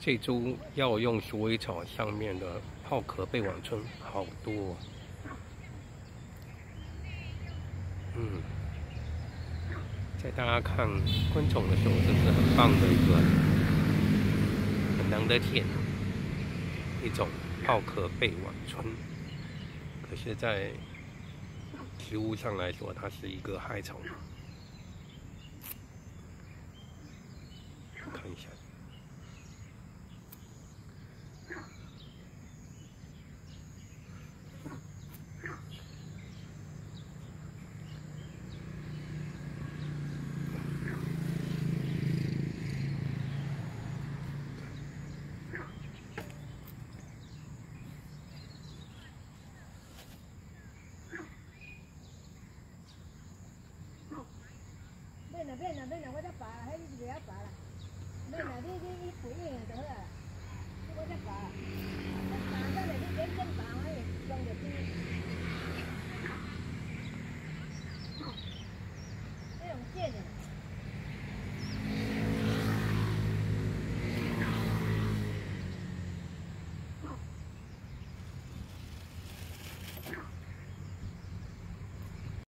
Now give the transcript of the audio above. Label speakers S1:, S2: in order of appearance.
S1: 这株药用鼠尾草上面的泡壳贝网春好多，嗯，在大家看昆虫的时候，这是很棒的一个很难得见一种泡壳贝网春，可是，在植物上来说，它是一个害虫。变了变
S2: 了，我再拔，还是不要拔了。变了，你你你不用就好了，我再拔，再拔再来，你认真拔，我用着去。这种贱的。